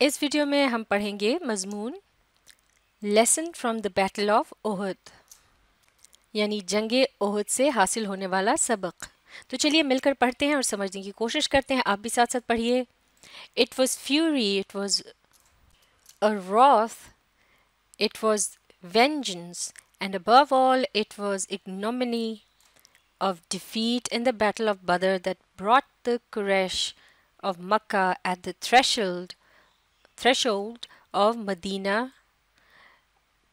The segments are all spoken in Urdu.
اس ویڈیو میں ہم پڑھیں گے مضمون lesson from the battle of Uhud یعنی جنگ عہد سے حاصل ہونے والا سبق۔ تو چلیے مل کر پڑھتے ہیں اور سمجھنے کی کوشش کرتے ہیں۔ آپ بھی ساتھ ساتھ پڑھیے۔ It was fury it was wrath it was vengeance and above all it was ignominy of defeat in the battle of Badr that brought the Quraish of Makkah at the threshold threshold of Madinah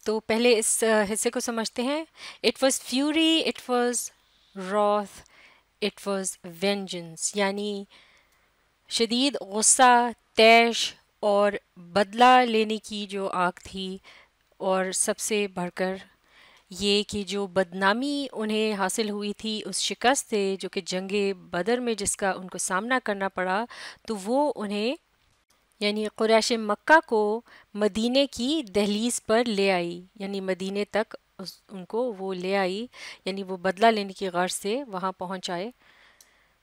تو پہلے اس حصے کو سمجھتے ہیں۔ It was fury it was wrath it was vengeance یعنی شدید غصہ، تیش اور بدلہ لینے کی جو آگ تھی۔ اور سب سے بڑھ کر یہ کہ جو بدنامی انہیں حاصل ہوئی تھی اس شکست سے، جو کہ جنگ بدر میں جس کا ان کو سامنا کرنا پڑا، تو وہ انہیں یعنی قریش مکہ کو مدینے کی دہلیز پر لے آئی یعنی مدینے تک ان کو وہ لے آئی یعنی وہ بدلہ لینے کی غرض سے وہاں پہنچ آئے۔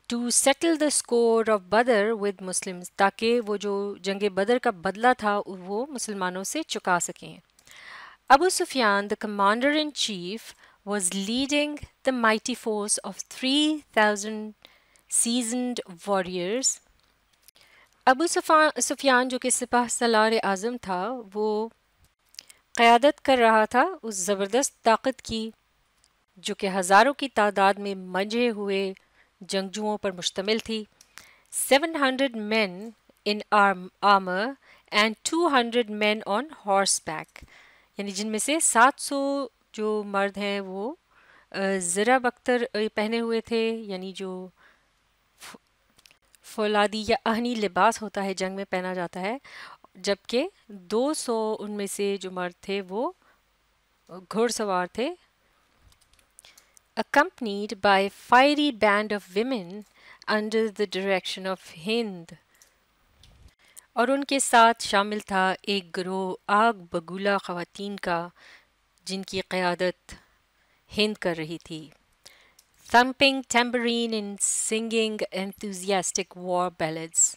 To settle the score of Badr with Muslim تاکہ وہ جو جنگ بدر کا بدلہ تھا، وہ مسلمانوں سے چکا سکیں۔ Abu Sufyan the commander in chief was leading the mighty force of three thousand seasoned warriors Abu Sufyan جو کہ سپاہ سلار اعظم تھا، وہ قیادت کر رہا تھا اس زبردست طاقت کی، جو کہ ہزاروں کی تعداد میں منجھے ہوئے جنگجوؤں پر مشتمل تھی۔ Seven hundred men in armour and two hundred men on horseback یعنی جن میں سے سات سو جو مرد ہیں وہ ذرا بختر پہنے ہوئے تھے یعنی جو فولادی یا اہنی لباس ہوتا ہے، جنگ میں پہنا جاتا ہے۔ جبکہ دو سو ان میں سے جو مرد تھے، وہ گھوڑ سوار تھے۔ Accompanied by fiery band of women under the direction of Hind اور ان کے ساتھ شامل تھا ایک گروہ آگ بگولا خواتین کا، جن کی قیادت ہند کر رہی تھی۔ thumping tambourine and singing enthusiastic war ballads.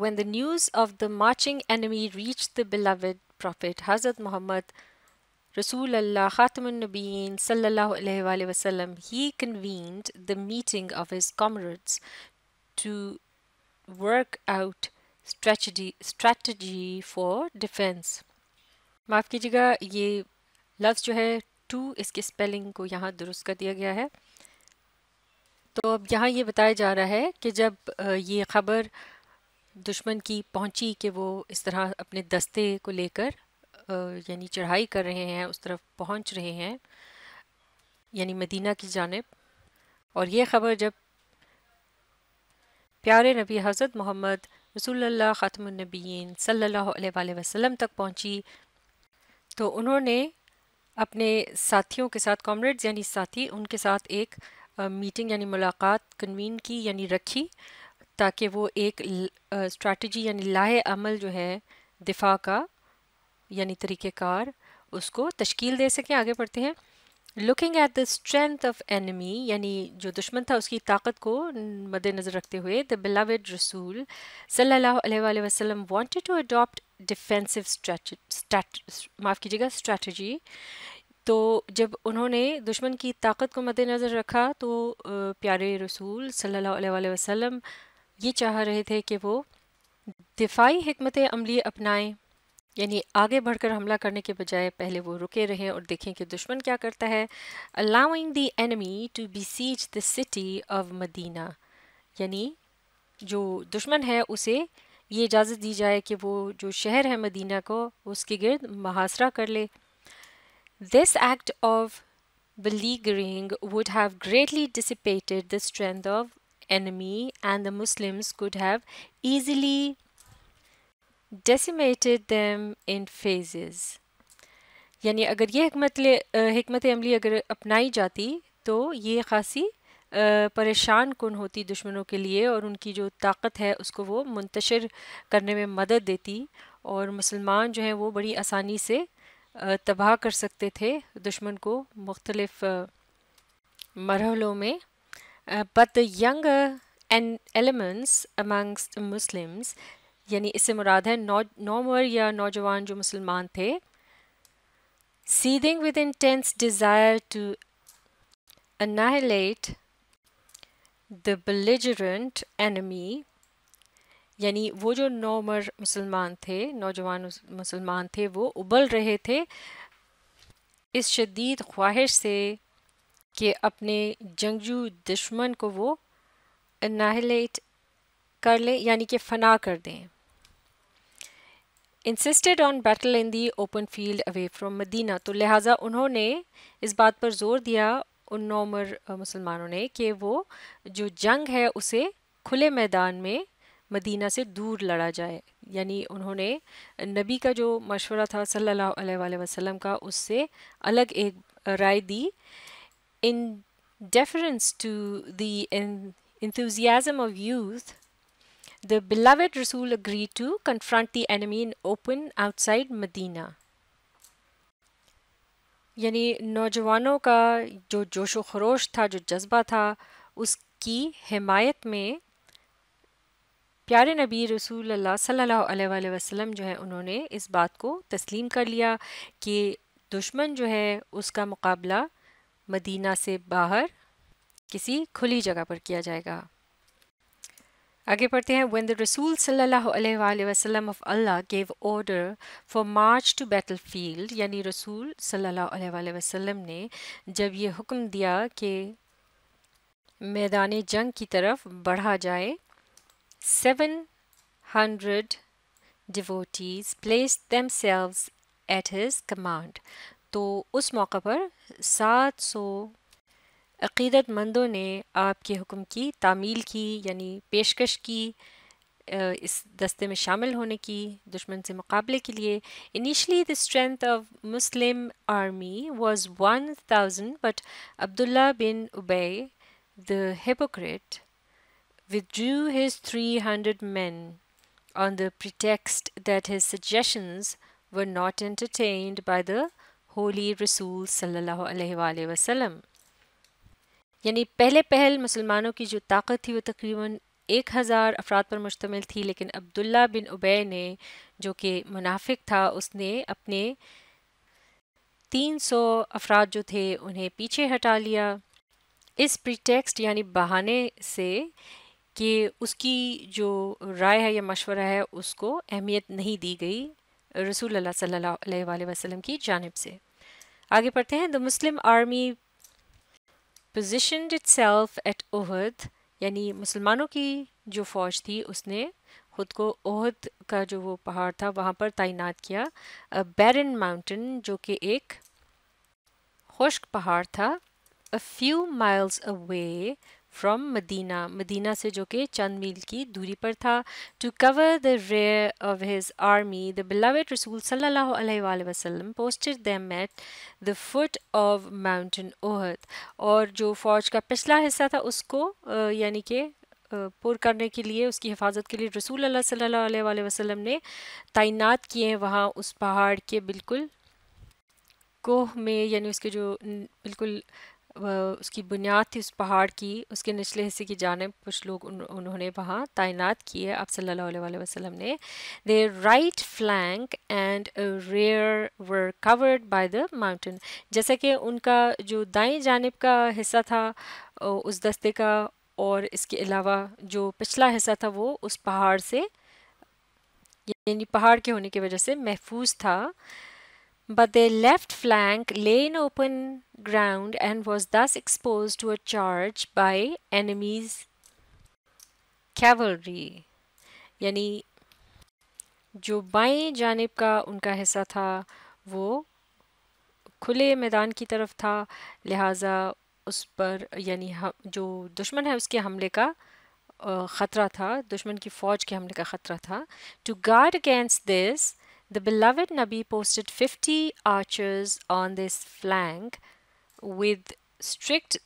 when the news of the marching enemy reached the beloved prophet Hazrat Muhammad Rasul Allah Khatamun Nabiyyin sallallahu alaihi wasallam he convened the meeting of his comrades to work out strategy strategy for defence معاف کیجیے گا، یہ لفظ جو ہے ٹو اس کی اسپیلنگ کو یہاں درست کر دیا گیا ہے۔ تو اب یہاں یہ بتایا جا رہا ہے کہ جب یہ خبر دشمن کی پہنچی کہ وہ اس طرح اپنے دستے کو لے کر یعنی چڑھائی کر رہے ہیں، اس طرف پہنچ رہے ہیں یعنی مدینہ کی جانب۔ اور یہ خبر جب پیارے نبی حضرت محمد رسول اللہ ختم النبیین صلی اللہ علیہ وآلہ وسلم تک پہنچی۔ تو انہوں نے اپنے ساتھیوں کے ساتھ کامریڈز یعنی ساتھی، ان کے ساتھ ایک میٹنگ یعنی ملاقات کنوین کی یعنی رکھی تاکہ وہ ایک اسٹریٹجی یعنی لاہ عمل جو ہے، دفاع کا یعنی طریقہ کار اس کو تشکیل دے سکیں۔ آگے پڑھتے ہیں۔ Looking at the strength of enemy یعنی جو دشمن تھا اس کی طاقت کو مد نظر رکھتے ہوئے دا بلاوڈ رسول صلی اللہ علیہ وآلہ وسلم وانٹیڈ ٹو اڈاپٹ ڈیفینسو معاف کیجیے گا اسٹریٹجی تو جب انہوں نے دشمن کی طاقت کو مد نظر رکھا تو پیارے رسول صلی اللہ علیہ وآلہ وسلم یہ چاہ رہے تھے کہ وہ دفاعی حکمت عملی اپنائیں یعنی آگے بڑھ کر حملہ کرنے کے بجائے پہلے وہ رکے رہیں اور دیکھیں کہ دشمن کیا کرتا ہے۔ Allowing the enemy to besiege the city of Madinah یعنی جو دشمن ہے اسے یہ اجازت دی جائے کہ وہ جو شہر ہے مدینہ کو اس کے گرد محاصرہ کر لے۔ This act of beleaguering would have greatly dissipated the strength of enemy and the Muslims could have easily decimated them in phases یعنی اگر یہ حکمت حکمت عملی اگر اپنائی جاتی تو یہ خاصی پریشان کن ہوتی دشمنوں کے لیے اور ان کی جو طاقت ہے اس کو وہ منتشر کرنے میں مدد دیتی اور مسلمان جو ہیں وہ بڑی آسانی سے تباہ کر سکتے تھے دشمن کو مختلف مرحلوں میں۔ But the young and elements amongst Muslims یعنی اس سے مراد ہے نومر یا نوجوان جو مسلمان تھے seething with intense desire to annihilate the belligerent enemy یعنی وہ جو نومر مسلمان تھے، نوجوان مسلمان تھے، وہ ابل رہے تھے اس شدید خواہش سے کہ اپنے جنگجو دشمن کو وہ اناہلیٹ کر لیں یعنی کہ فنا کر دیں۔ Insisted on battle in the open field away from Madinah تو لہٰذا انہوں نے اس بات پر زور دیا ان نومر مسلمانوں نے کہ وہ جو جنگ ہے اسے کھلے میدان میں مدینہ سے دور لڑا جائے۔ یعنی انہوں نے نبی کا جو مشورہ تھا صلی اللہ علیہ وآلہ وسلم کا، اس سے الگ ایک رائے دی۔ In deference to the enthusiasm of youth the beloved رسول agree to confront the enemy in open outside Madinah یعنی نوجوانوں کا جو جوش و خروش تھا، جو جذبہ تھا، اس کی حمایت میں پیارے نبی رسول اللہ صلی اللہ علیہ وآلہ وسلم جو ہے انہوں نے اس بات کو تسلیم کر لیا کہ دشمن جو ہے، اس کا مقابلہ مدینہ سے باہر کسی کھلی جگہ پر کیا جائے گا۔ آگے پڑھتے ہیں۔ وین دا رسول صلی اللہ علیہ وآلہ وسلم of Allah gave order for march to battle field یعنی رسول صلی اللہ علیہ وآلہ وسلم نے جب یہ حکم دیا کہ میدان جنگ کی طرف بڑھا جائے seven hundred devotees placed themselves at his command تو اس موقع پر سات سو عقیدت مندوں نے آپ کے حکم کی، تعمیل کی یعنی پیشکش کی اس دستے میں شامل ہونے کی، دشمن سے مقابلے کے لیے۔ Initially the strength of Muslim army was one thousand but Abdullah bin Ubayy the hypocrite withdrew his three hundred men on the pretext that his suggestions were not entertained by the holy رسول صلی اللہ علیہ وآلہ وسلم یعنی پہلے پہل مسلمانوں کی جو طاقت تھی وہ تقریباً ایک ہزار افراد پر مشتمل تھی، لیکن عبداللہ بن عبے نے جو کہ منافق تھا، اس نے اپنے تین سو افراد جو تھے انہیں پیچھے ہٹا لیا۔ اس پریٹیکسٹ یعنی بہانے سے کہ اس کی جو رائے ہے یا مشورہ ہے، اس کو اہمیت نہیں دی گئی رسول اللہ صلی اللہ علیہ وآلہ وسلم کی جانب سے۔ آگے پڑھتے ہیں the Muslim army positioned itself at Uhud یعنی مسلمانوں کی جو فوج تھی، اس نے خود کو عہد کا جو وہ پہاڑ تھا، وہاں پر تعینات کیا۔ بیرن ماؤنٹن جو کہ ایک خشک پہاڑ تھا۔ Few miles away from Medina Medina سے جو کہ چند میل کی دوری پر تھا. To cover the rear of his army the beloved رسول صلی اللہ علیہ وآلہ وسلم posted them at the foot of mountain Uhud اور جو فوج کا پچھلا حصہ تھا، اس کو یعنی کہ پر کرنے کے لیے، اس کی حفاظت کے لیے رسول اللہ صلی اللہ علیہ وآلہ وسلم نے تعینات کیے ہیں وہاں اس پہاڑ کے بالکل کوہ میں یعنی اس کے جو بالکل اس کی بنیاد تھی اس پہاڑ کی، اس کے نچلے حصے کی جانب کچھ لوگ انہوں نے وہاں تعینات کیے آپ صلی اللہ علیہ وآلہ وسلم نے the right flank and rear were covered by the mountain جیسا کہ ان کا جو دائیں جانب کا حصہ تھا اس دستے کا، اور اس کے علاوہ جو پچھلا حصہ تھا، وہ اس پہاڑ سے یعنی پہاڑ کے ہونے کی وجہ سے محفوظ تھا۔ But their left flank lay in open ground and was thus exposed to a charge by enemies cavalry. یعنی جو بائیں جانب کا ان کا حصہ تھا وہ کھلے میدان کی طرف تھا لہٰذا اس پر یعنی جو دشمن ہے اس کے حملے کا خطرہ تھا دشمن کی فوج کے حملے کا خطرہ تھا to guard against this The beloved Nabi posted 50 archers on this flank with strict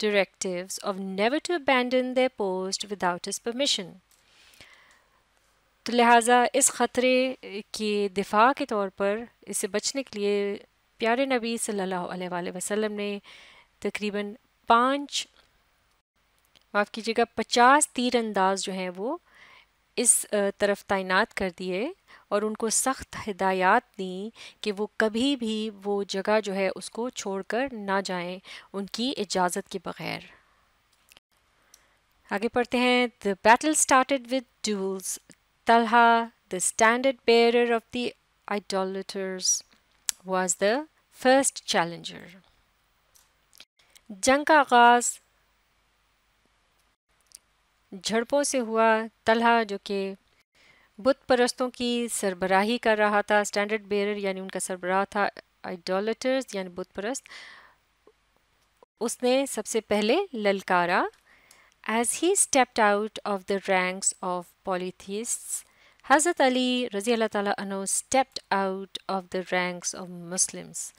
directives of never to abandon their post without his permission. تو لہٰذا اس خطرے کے دفاع کے طور پر اس سے بچنے کے لیے پیارے نبی صلی اللہ علیہ وآلہ وسلم نے تقریباً پانچ، معاف کیجیے گا، پچاس تیر انداز جو ہیں وہ اس طرف تعینات کر دیے اور ان کو سخت ہدایات دیں کہ وہ کبھی بھی وہ جگہ جو ہے اس کو چھوڑ کر نہ جائیں ان کی اجازت کے بغیر۔ آگے پڑھتے ہیں the battle started with duels Talha the standard bearer of the idolaters was the first challenger جنگ کا آغاز جھڑپوں سے ہوا طلحہ جو کہ بت پرستوں کی سربراہی کر رہا تھا اسٹینڈرڈ بیئرر یعنی ان کا سربراہ تھا آئیڈولٹرز یعنی بت پرست۔ اس نے سب سے پہلے للکارا as he stepped out of the ranks of polytheist حضرت علی رضی اللہ تعالیٰ عنہ stepped out of the ranks of Muslims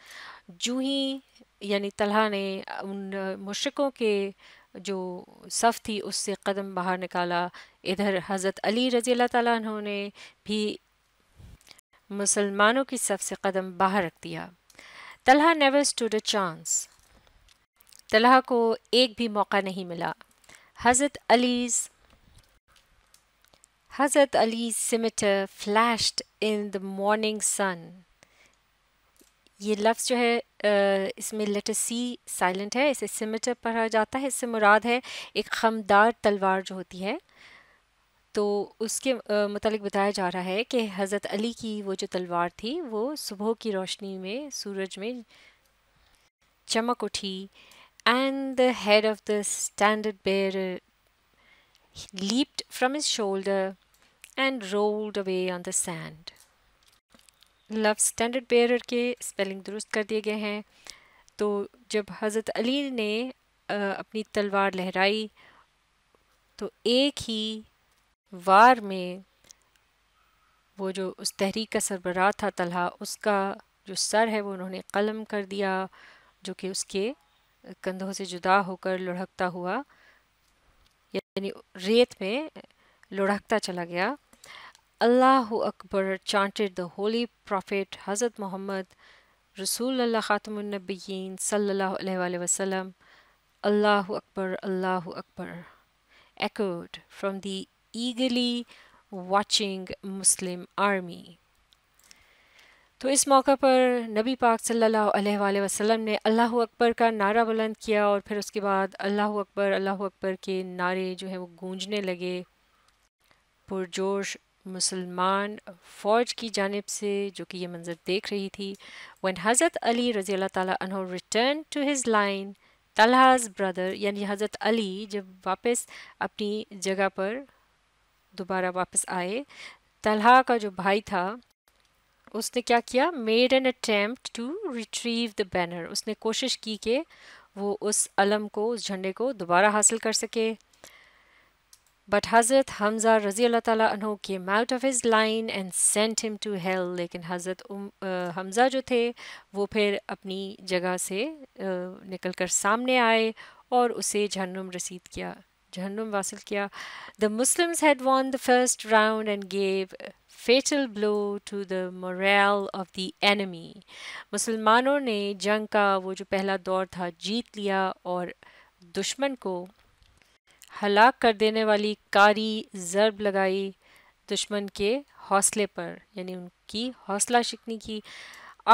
جو ہی یعنی طلحہ نے ان مشرقوں کے جو صف تھی، اس سے قدم باہر نکالا۔ ادھر حضرت علی رضی اللہ تعالیٰ عنہ نے بھی مسلمانوں کی صف سے قدم باہر رکھ دیا۔ Talha never stood a chance Talha کو ایک بھی موقع نہیں ملا۔ حضرت علیز، حضرت علی سمٹر فلیشڈ ان دا مارننگ سن یہ لفظ جو ہے اس میں لیٹر سی سائلنٹ ہے، اسے سمٹر پڑھا جاتا ہے، اس سے مراد ہے ایک خمدار تلوار جو ہوتی ہے۔ تو اس کے متعلق بتایا جا رہا ہے کہ حضرت علی کی وہ جو تلوار تھی، وہ صبح کی روشنی میں سورج میں چمک اٹھی and the head of the standard bear leaped from his shoulder and rolled away on the sand لفظ اسٹینڈرڈ بیئرر کے اسپیلنگ درست کر دیے گئے ہیں۔ تو جب حضرت علی نے اپنی تلوار لہرائی، تو ایک ہی وار میں وہ جو اس تحریک کا سربراہ تھا طلحہ، اس کا جو سر ہے وہ انہوں نے قلم کر دیا، جو کہ اس کے کندھوں سے جدا ہو کر لڑھکتا ہوا یعنی ریت میں لڑھکتا چلا گیا۔ اللہ اکبر چانٹڈ دا ہولی پروفیٹ حضرت محمد رسول اللہ خاتم النبیین صلی اللہ علیہ وآلہ وسلم اللہ اکبر اللہ اکبر echoed from the eagerly watching Muslim army تو اس موقع پر نبی پاک صلی اللہ علیہ وآلہ وسلم نے اللہ اکبر کا نعرہ بلند کیا اور پھر اس کے بعد اللہ اکبر اللہ اکبر کے نعرے جو ہیں وہ گونجنے لگے. پرجوش مسلمان فوج کی جانب سے جو کہ یہ منظر دیکھ رہی تھی۔ وین حضرت علی رضی اللہ تعالیٰ عنہ return to his line Talha's brother یعنی حضرت علی جب واپس اپنی جگہ پر دوبارہ واپس آئے، طلحہ کا جو بھائی تھا، اس نے کیا کیا؟ Made an attempt to retrieve the banner اس نے کوشش کی کہ وہ اس علم کو، اس جھنڈے کو دوبارہ حاصل کر سکے۔ بٹ حضرت حمزہ رضی اللہ تعالیٰ عنہ کے out of his line and sent him to hell لیکن حضرت حمزہ جو تھے وہ پھر اپنی جگہ سے نکل کر سامنے آئے اور اسے جہنم رسید کیا جہنم واصل کیا the Muslims had won the first round and gave fatal blow to the morale of the enemy مسلمانوں نے جنگ کا وہ جو پہلا دور تھا جیت لیا اور دشمن کو ہلاک کر دینے والی کاری ضرب لگائی دشمن کے حوصلے پر یعنی ان کی حوصلہ شکنی کی۔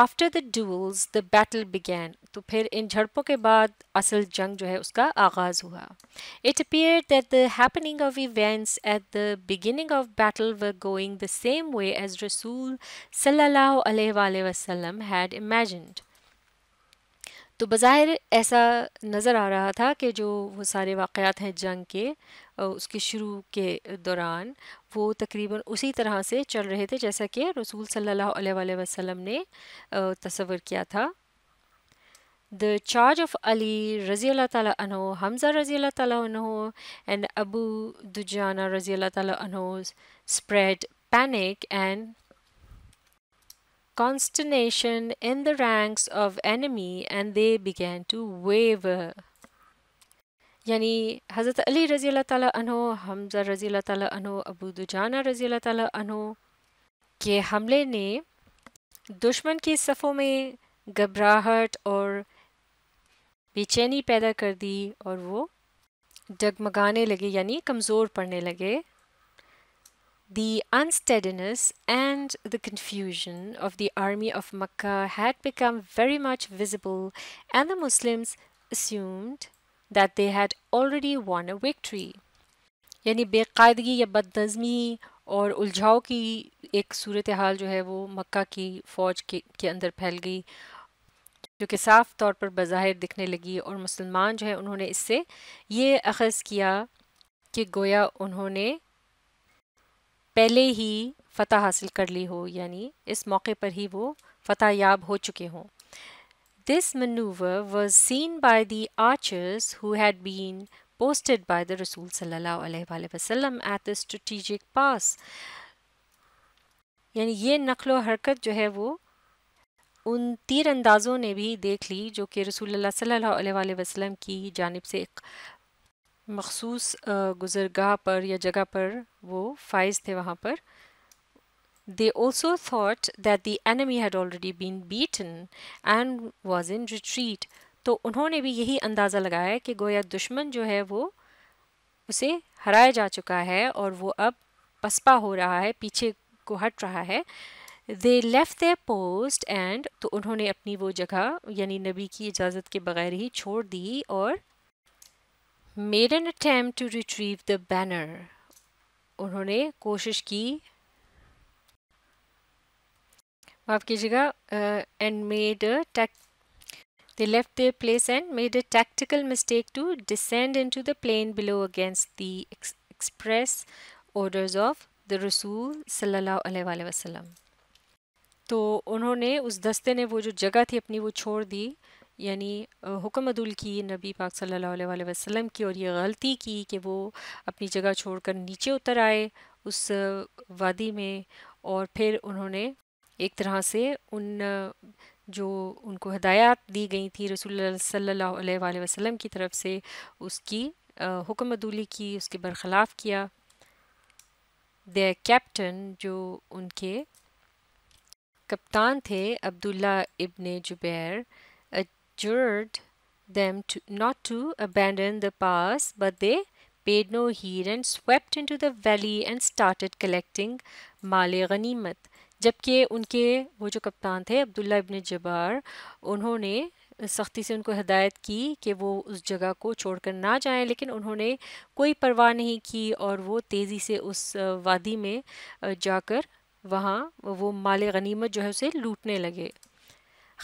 After the duels the battle began تو پھر ان جھڑپوں کے بعد اصل جنگ جو ہے اس کا آغاز ہوا۔ It appear that the happening of events at the beginning of battle were going the same way as رسول صلی اللہ علیہ وآلہ وسلم ہیڈ امیجنڈ تو بظاہر ایسا نظر آ رہا تھا کہ جو وہ سارے واقعات ہیں جنگ کے اس کے شروع کے دوران وہ تقریباً اسی طرح سے چل رہے تھے جیسا کہ رسول صلی اللہ علیہ وآلہ وسلم نے تصور کیا تھا۔ دا چارج آف علی رضی اللہ تعالیٰ عنہ، حمزہ رضی اللہ تعالیٰ عنہ اینڈ ابو دجانہ رضی اللہ تعالیٰ عنہ spread panic and consternation in the ranks of enemy and they began to waver. یعنی حضرت علی رضی اللہ تعالیٰ عنہ، حمزہ رضی اللہ تعالیٰ عنہ، ابو دجانہ رضی اللہ تعالیٰ عنہ کے حملے نے دشمن کی صفوں میں گھبراہٹ اور بے چینی پیدا کر دی اور وہ ڈگمگانے لگے یعنی کمزور پڑنے لگے۔ The instability and the confusion of the army of Mecca had become very much visible and the Muslims assumed that they had already won a victory یعنی بے قاعدگی یا بد نظمی اور الجھاؤ کی ایک صورت حال جو ہے وہ مکہ کی فوج کے اندر پھیل گئی، جو کہ صاف طور پر بظاہر دکھنے لگی، اور مسلمان جو ہے انہوں نے اس سے یہ اخذ کیا کہ گویا انہوں نے پہلے ہی فتح حاصل کر لی ہو یعنی اس موقع پر ہی وہ فتح یاب ہو چکے ہوں۔ This maneuver was seen by the archers who had been posted by the Rasul sallallahu alayhi وسلم at the strategic pass. یعنی یہ نقل و حرکت جو ہے وہ ان تیر اندازوں نے بھی دیکھ لی، جو کہ رسول اللہ صلی اللہ علیہ وآلہ وسلم کی جانب سے ایک مخصوص گزرگاہ پر یا جگہ پر وہ فائز تھے وہاں پر۔ They also thought that the enemy had already been beaten and was in retreat تو انہوں نے بھی یہی اندازہ لگایا کہ گویا دشمن جو ہے وہ اسے ہرایا جا چکا ہے اور وہ اب پسپا ہو رہا ہے، پیچھے کو ہٹ رہا ہے۔ They left their post and تو انہوں نے اپنی وہ جگہ یعنی نبی کی اجازت کے بغیر ہی چھوڑ دی اور made an attempt to retrieve the banner انہوں نے کوشش کی معاف کیجیے گا and made the left their place and made a tactical mistake to descend into the plain below against the express orders of the رسول صلی اللہ علیہ وآلہ وسلم تو انہوں نے اس دستے نے وہ جو جگہ تھی اپنی وہ چھوڑ دی یعنی حکم عدول کی نبی پاک صلی اللہ علیہ وآلہ وسلم کی اور یہ غلطی کی کہ وہ اپنی جگہ چھوڑ کر نیچے اتر آئے اس وادی میں اور پھر انہوں نے ایک طرح سے ان جو ان کو ہدایات دی گئی تھیں رسول اللہ صلی اللہ علیہ وآلہ وسلم کی طرف سے، اس کی حکم عدولی کی، اس کے برخلاف کیا۔ دے کیپٹن جو ان کے کپتان تھے، عبداللہ ابن Jubair جرڈ them not to abandon the pass but they paid no heed and swept into the valley and started collecting مال غنیمت جبکہ ان کے وہ جو کپتان تھے عبداللہ ابن جبار انہوں نے سختی سے ان کو ہدایت کی کہ وہ اس جگہ کو چھوڑ کر نہ جائیں، لیکن انہوں نے کوئی پرواہ نہیں کی اور وہ تیزی سے اس وادی میں جا کر وہاں وہ مال غنیمت جو ہے اسے لوٹنے لگے۔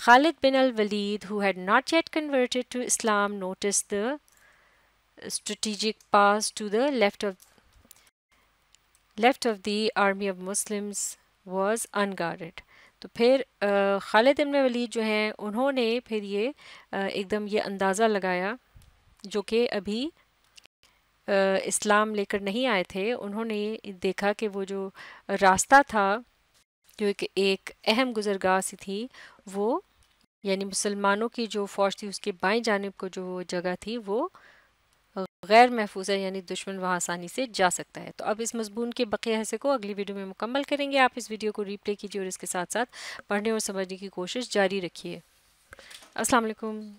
خالد بن الولید who had not yet converted to Islam noticed the strategic pass to the left of left of the army of Muslims was unguarded تو پھر خالد ابن ولید جو ہیں، انہوں نے پھر یہ ایک دم یہ اندازہ لگایا جو کہ ابھی اسلام لے کر نہیں آئے تھے۔ انہوں نے دیکھا کہ وہ جو راستہ تھا، جو ایک ایک اہم گزرگاہ سی تھی، وہ یعنی مسلمانوں کی جو فوج تھی، اس کے بائیں جانب کو جو جگہ تھی، وہ غیر محفوظ ہے یعنی دشمن وہاں آسانی سے جا سکتا ہے۔ تو اب اس مضمون کے بقیہ حصے کو اگلی ویڈیو میں مکمل کریں گے۔ آپ اس ویڈیو کو ریپلے کیجیے اور اس کے ساتھ ساتھ پڑھنے اور سمجھنے کی کوشش جاری رکھیے۔ السلام علیکم۔